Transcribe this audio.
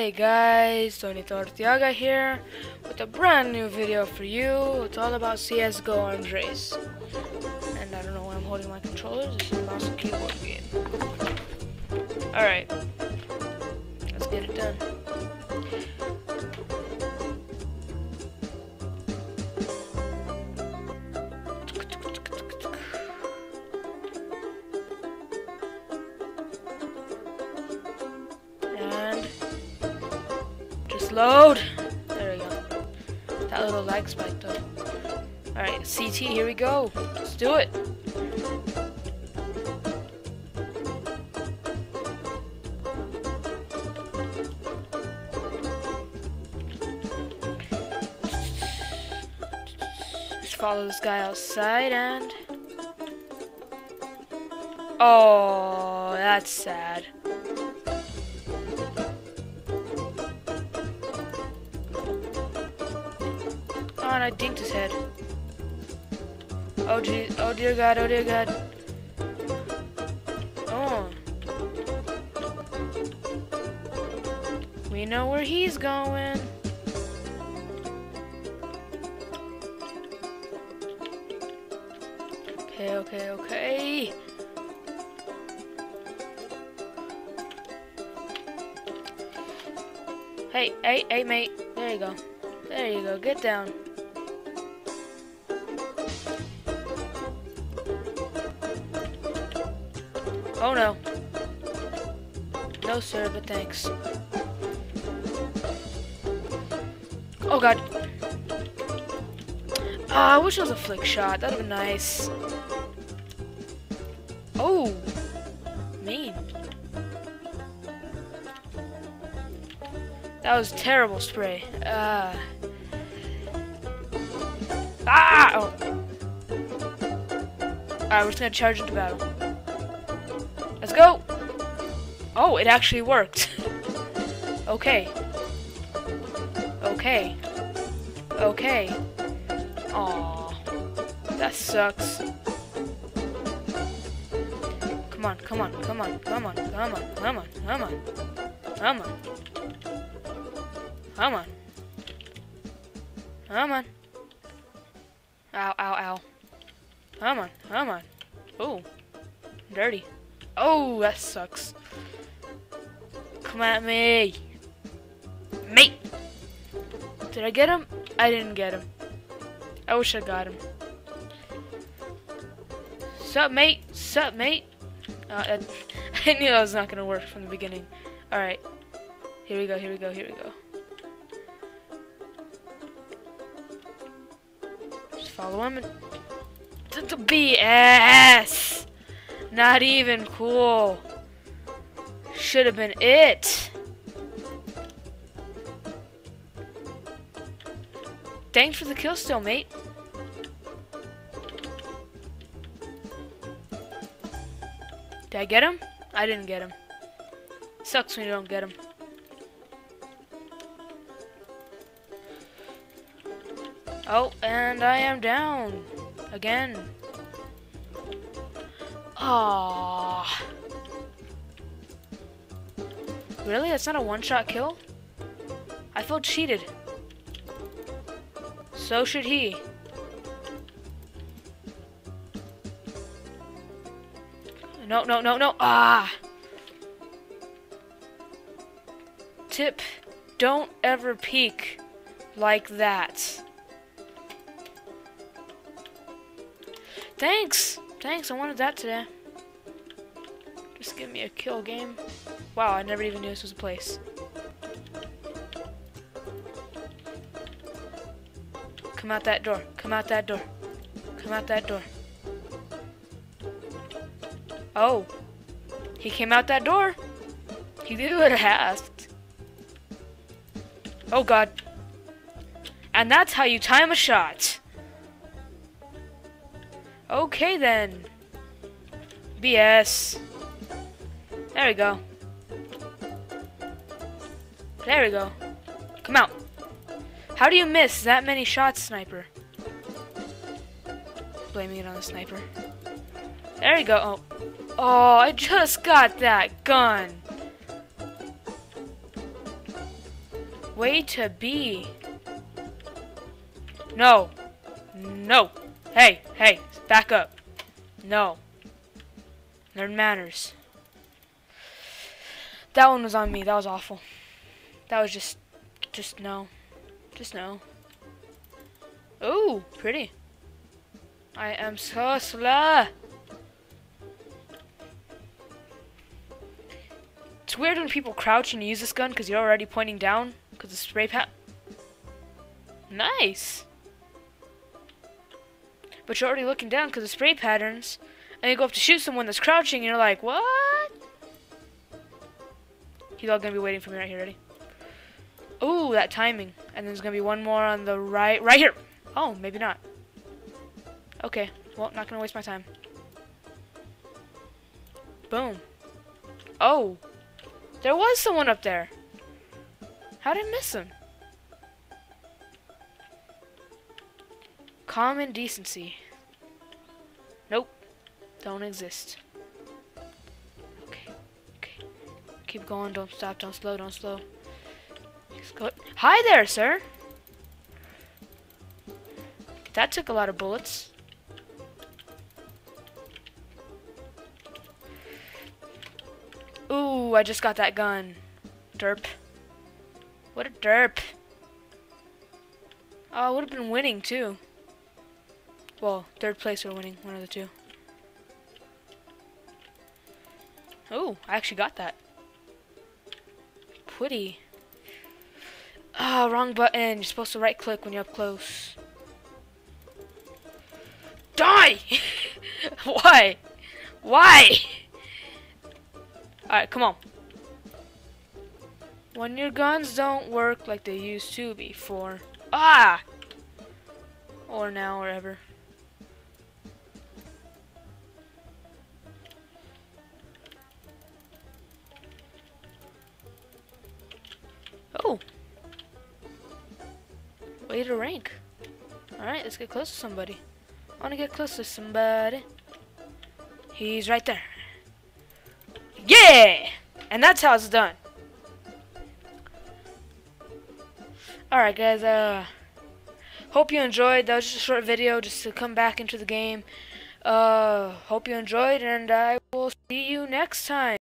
Hey guys, Tonito Artiaga here with a brand new video for you. It's all about CSGO Arms Race. And I don't know why I'm holding my controllers. it's a mouse and keyboard game. Alright. Let's get it done. Load. There we go. That little lag spike though. Alright, CT, here we go. Let's do it. Just follow this guy outside and... Oh, that's sad. Oh, and I dinked his head. Oh, gee, oh dear God, oh dear God. Oh. We know where he's going. Okay, okay, okay. Hey, hey, hey, mate. There you go. There you go. Get down. Oh no. No, sir, but thanks. Oh god. Ah, I wish it was a flick shot. That'd been nice. Oh. Mean. That was terrible spray. Uh. Ah! Oh. Alright, we're just gonna charge into battle. Let's go! Oh, it actually worked. okay. Okay. Okay. Aw. That sucks. Come on, come on, come on, come on, come on, come on, come on. Come on. Come on. Come on. Ow, ow, ow. Come on, come on. Oh. Dirty. Oh, that sucks. Come at me. Mate! Did I get him? I didn't get him. I wish I got him. Sup, mate? Sup, mate? Uh, I, knew that was not gonna work from the beginning. Alright. Here we go, here we go, here we go. Just follow him and... The BS! Not even cool. Should have been it. Thanks for the kill still, mate. Did I get him? I didn't get him. Sucks when you don't get him. Oh, and I am down. Again. Ah. Really? That's not a one-shot kill? I felt cheated. So should he. No, no, no, no. Ah. Tip, don't ever peek like that. Thanks. Thanks, I wanted that today. Just give me a kill game. Wow, I never even knew this was a place. Come out that door. Come out that door. Come out that door. Oh. He came out that door. He did what I asked. Oh god. And that's how you time a shot. Okay then. BS. There we go. There we go. Come out. How do you miss that many shots, sniper? Blaming it on the sniper. There we go. Oh. Oh, I just got that gun. way to be. No. No. Hey, hey, back up. No. Learn manners. That one was on me. That was awful. That was just, just no. Just no. Ooh, pretty. I am so slow. It's weird when people crouch and use this gun because you're already pointing down because the spray pat. Nice. But you're already looking down because of spray patterns. And you go up to shoot someone that's crouching and you're like, what? He's all going to be waiting for me right here. Ready? Ooh, that timing. And there's going to be one more on the right. Right here. Oh, maybe not. Okay. Well, not going to waste my time. Boom. Oh. There was someone up there. How did I miss him? Common decency. Nope. Don't exist. Okay. Okay. Keep going. Don't stop. Don't slow. Don't slow. Go. Hi there, sir. That took a lot of bullets. Ooh, I just got that gun. Derp. What a derp. Oh, I would have been winning too. Well, third place or winning, one of the two. Oh, I actually got that. Pretty. Ah, oh, wrong button. You're supposed to right click when you're up close. Die! Why? Why? Alright, come on. When your guns don't work like they used to before. Ah! Or now, or ever. Way to rank. Alright, let's get close to somebody. I want to get close to somebody. He's right there. Yeah! And that's how it's done. Alright guys, uh, hope you enjoyed. That was just a short video just to come back into the game. Uh, hope you enjoyed and I will see you next time.